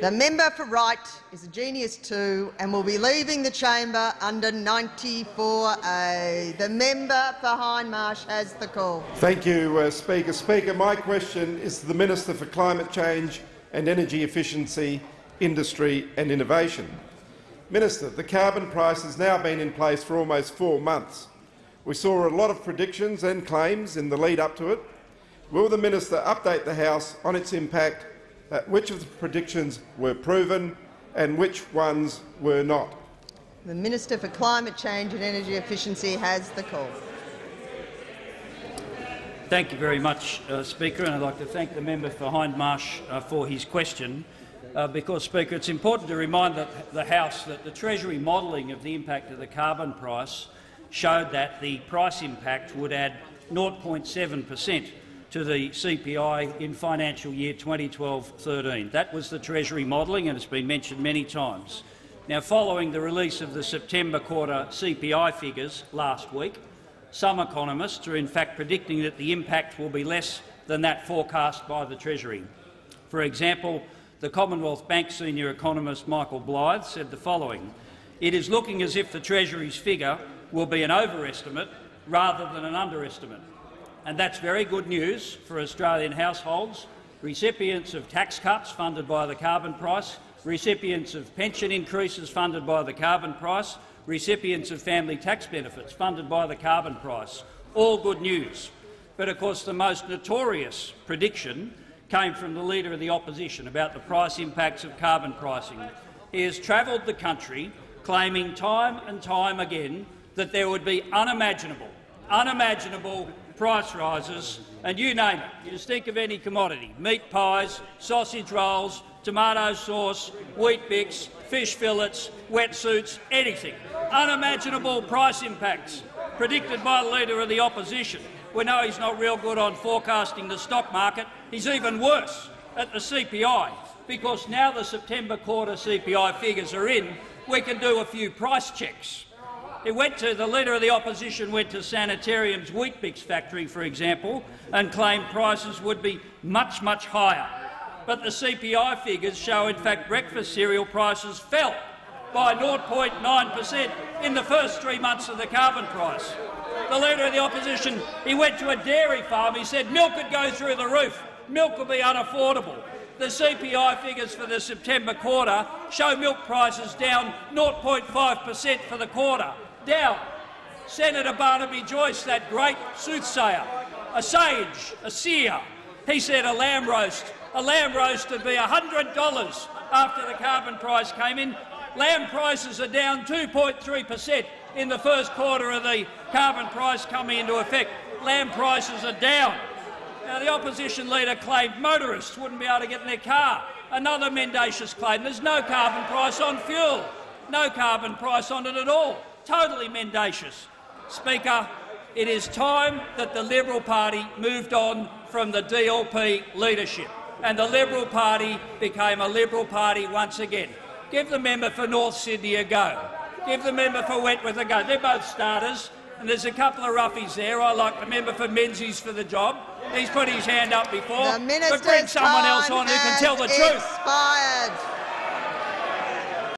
The member for Wright is a genius too and will be leaving the chamber under 94A. The member for Hindmarsh has the call. Thank you, uh, Speaker. Speaker, my question is to the Minister for Climate Change and Energy Efficiency, Industry and Innovation. Minister, the carbon price has now been in place for almost four months. We saw a lot of predictions and claims in the lead up to it. Will the minister update the House on its impact uh, which of the predictions were proven and which ones were not? The Minister for Climate Change and Energy Efficiency has the call. Thank you very much, uh, Speaker, and I'd like to thank the member for Hindmarsh uh, for his question. Uh, because, Speaker, it's important to remind the, the House that the Treasury modelling of the impact of the carbon price showed that the price impact would add 0.7 per cent to the CPI in financial year 2012-13. That was the Treasury modelling, and it's been mentioned many times. Now, following the release of the September quarter CPI figures last week, some economists are in fact predicting that the impact will be less than that forecast by the Treasury. For example, the Commonwealth Bank senior economist Michael Blythe said the following. It is looking as if the Treasury's figure will be an overestimate rather than an underestimate and that's very good news for Australian households, recipients of tax cuts funded by the carbon price, recipients of pension increases funded by the carbon price, recipients of family tax benefits funded by the carbon price. All good news. But of course the most notorious prediction came from the Leader of the Opposition about the price impacts of carbon pricing. He has travelled the country claiming time and time again that there would be unimaginable, unimaginable price rises, and you name it. You just think of any commodity, meat pies, sausage rolls, tomato sauce, Weet-Bix, fish fillets, wetsuits, anything. Unimaginable price impacts predicted by the Leader of the Opposition. We know he's not real good on forecasting the stock market. He's even worse at the CPI, because now the September quarter CPI figures are in, we can do a few price checks. It went to the Leader of the Opposition went to Sanitarium's Weet-Bix factory, for example, and claimed prices would be much, much higher. But the CPI figures show, in fact, breakfast cereal prices fell by 0.9 per cent in the first three months of the carbon price. The Leader of the Opposition he went to a dairy farm. He said milk would go through the roof. Milk would be unaffordable. The CPI figures for the September quarter show milk prices down 0.5 per cent for the quarter down. Senator Barnaby Joyce, that great soothsayer, a sage, a seer, he said a lamb roast, a lamb roast would be $100 after the carbon price came in. Lamb prices are down 2.3 per cent in the first quarter of the carbon price coming into effect. Lamb prices are down. Now, the opposition leader claimed motorists wouldn't be able to get in their car. Another mendacious claim. There's no carbon price on fuel. No carbon price on it at all totally mendacious. Speaker, it is time that the Liberal Party moved on from the DLP leadership and the Liberal Party became a Liberal Party once again. Give the member for North Sydney a go. Give the member for Wentworth a go. They're both starters, and there's a couple of roughies there. I like the member for Menzies for the job. He's put his hand up before, but bring someone else on who can tell the expired. truth.